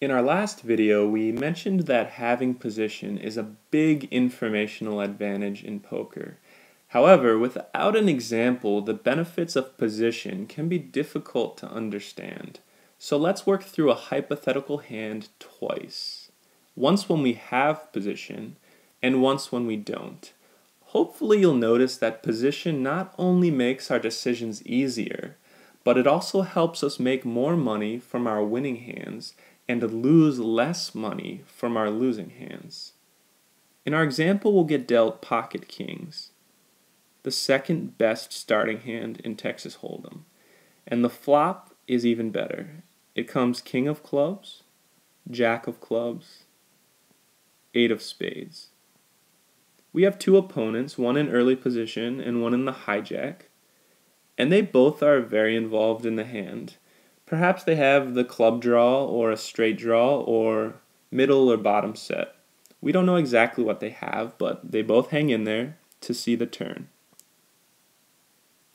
In our last video, we mentioned that having position is a big informational advantage in poker. However, without an example, the benefits of position can be difficult to understand. So let's work through a hypothetical hand twice. Once when we have position, and once when we don't. Hopefully you'll notice that position not only makes our decisions easier, but it also helps us make more money from our winning hands and lose less money from our losing hands. In our example, we'll get dealt pocket kings, the second best starting hand in Texas Hold'em. And the flop is even better. It comes king of clubs, jack of clubs, eight of spades. We have two opponents, one in early position and one in the hijack and they both are very involved in the hand. Perhaps they have the club draw or a straight draw or middle or bottom set. We don't know exactly what they have, but they both hang in there to see the turn.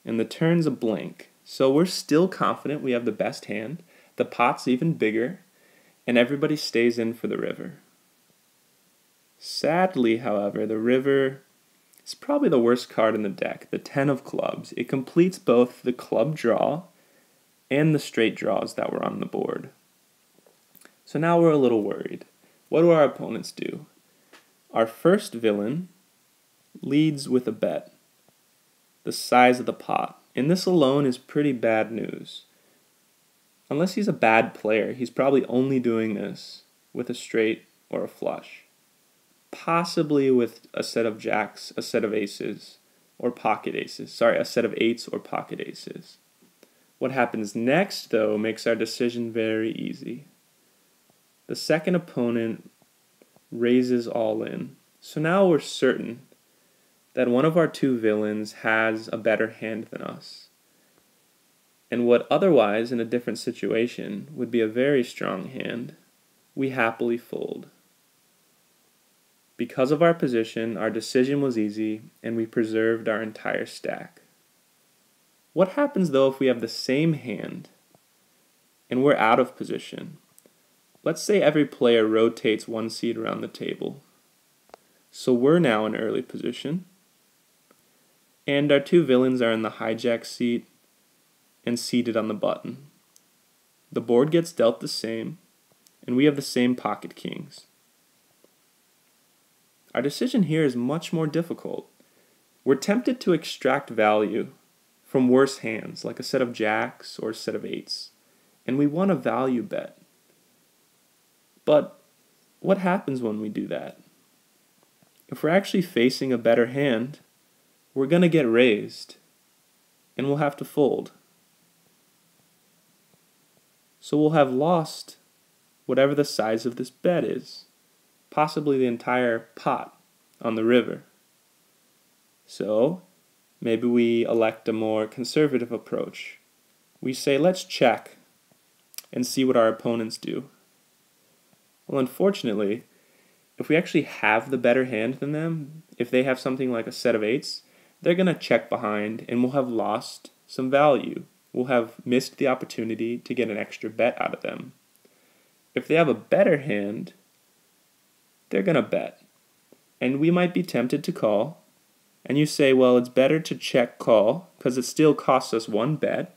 And the turn's a blank. So we're still confident we have the best hand. The pot's even bigger, and everybody stays in for the river. Sadly, however, the river is probably the worst card in the deck, the 10 of clubs. It completes both the club draw and the straight draws that were on the board. So now we're a little worried. What do our opponents do? Our first villain leads with a bet, the size of the pot. And this alone is pretty bad news. Unless he's a bad player, he's probably only doing this with a straight or a flush possibly with a set of jacks, a set of aces, or pocket aces. Sorry, a set of eights or pocket aces. What happens next, though, makes our decision very easy. The second opponent raises all in. So now we're certain that one of our two villains has a better hand than us. And what otherwise, in a different situation, would be a very strong hand, we happily fold. Because of our position, our decision was easy, and we preserved our entire stack. What happens though if we have the same hand and we're out of position? Let's say every player rotates one seat around the table. So we're now in early position, and our two villains are in the hijack seat and seated on the button. The board gets dealt the same, and we have the same pocket kings. Our decision here is much more difficult. We're tempted to extract value from worse hands, like a set of jacks or a set of eights, and we want a value bet. But what happens when we do that? If we're actually facing a better hand, we're going to get raised, and we'll have to fold. So we'll have lost whatever the size of this bet is possibly the entire pot on the river. So, maybe we elect a more conservative approach. We say, let's check and see what our opponents do. Well, unfortunately, if we actually have the better hand than them, if they have something like a set of eights, they're going to check behind and we'll have lost some value. We'll have missed the opportunity to get an extra bet out of them. If they have a better hand, they're going to bet. And we might be tempted to call. And you say, well, it's better to check call because it still costs us one bet,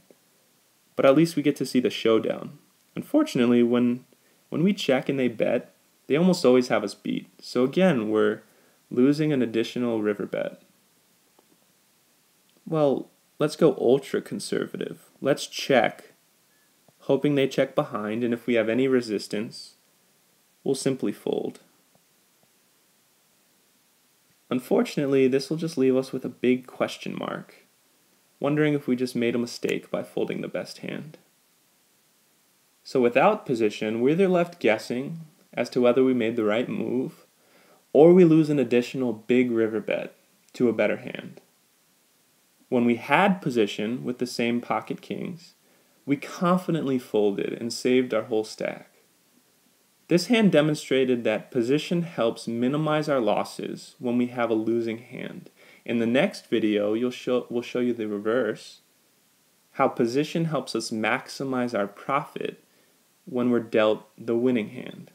but at least we get to see the showdown. Unfortunately, when when we check and they bet, they almost always have us beat. So again, we're losing an additional river bet. Well, let's go ultra conservative. Let's check, hoping they check behind, and if we have any resistance, we'll simply fold. Unfortunately, this will just leave us with a big question mark, wondering if we just made a mistake by folding the best hand. So without position, we're either left guessing as to whether we made the right move, or we lose an additional big river bet to a better hand. When we had position with the same pocket kings, we confidently folded and saved our whole stack. This hand demonstrated that position helps minimize our losses when we have a losing hand. In the next video, you'll show, we'll show you the reverse, how position helps us maximize our profit when we're dealt the winning hand.